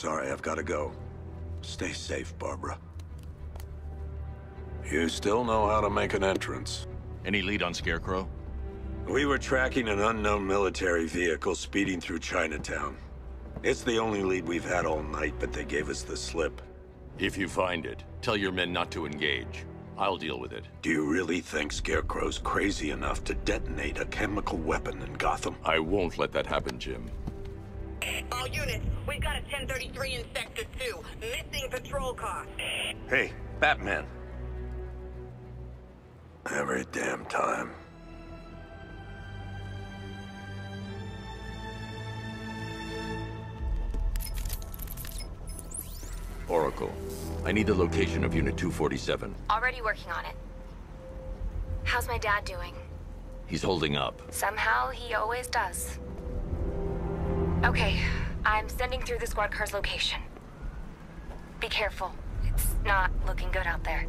Sorry, I've got to go. Stay safe, Barbara. You still know how to make an entrance. Any lead on Scarecrow? We were tracking an unknown military vehicle speeding through Chinatown. It's the only lead we've had all night, but they gave us the slip. If you find it, tell your men not to engage. I'll deal with it. Do you really think Scarecrow's crazy enough to detonate a chemical weapon in Gotham? I won't let that happen, Jim. All units, we've got a 1033 in Sector 2. Missing patrol car. Hey, Batman. Every damn time. Oracle, I need the location of Unit 247. Already working on it. How's my dad doing? He's holding up. Somehow he always does. Okay, I'm sending through the squad car's location. Be careful. It's not looking good out there.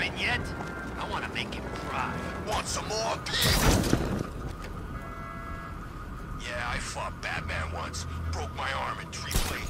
Crying yet? I want to make him cry. Want some more? Yeah, I fought Batman once. Broke my arm in three places.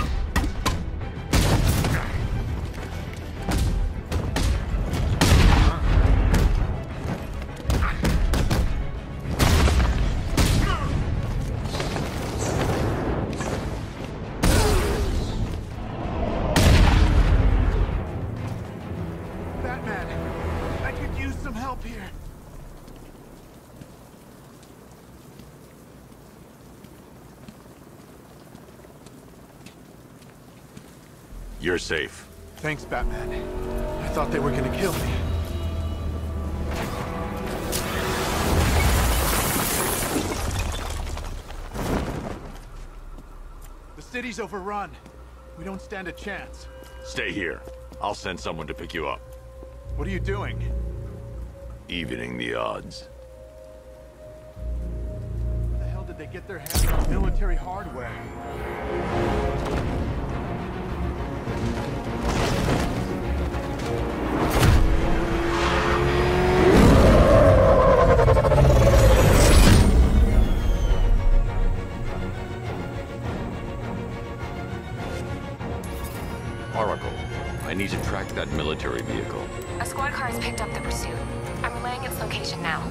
You're safe. Thanks, Batman. I thought they were gonna kill me. The city's overrun. We don't stand a chance. Stay here. I'll send someone to pick you up. What are you doing? Evening the odds. Where the hell did they get their hands on military hardware? Oracle, I need to track that military vehicle. A squad car has picked up the pursuit. I'm relaying its location now.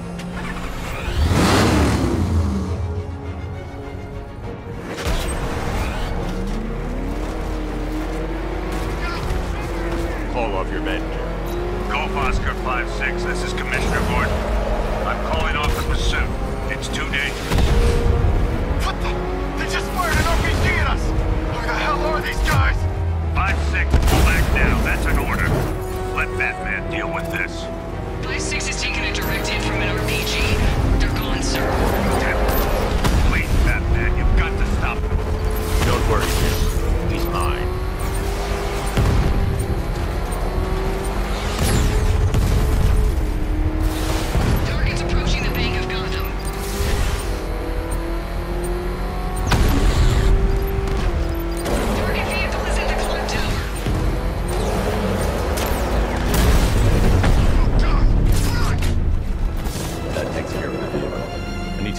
RPG us! Who the hell are these guys? 5-6, pull back down. That's an order. Let Batman deal with this. 5-6 has taken a direct hit from an RPG. They're gone, sir.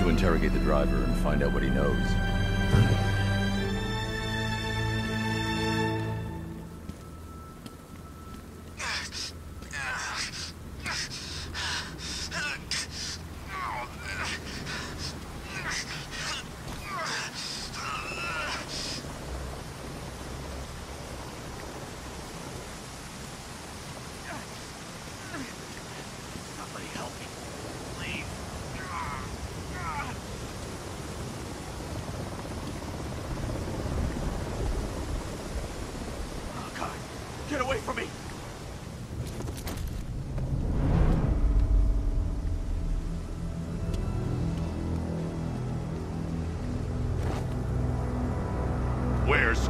To interrogate the driver and find out what he knows.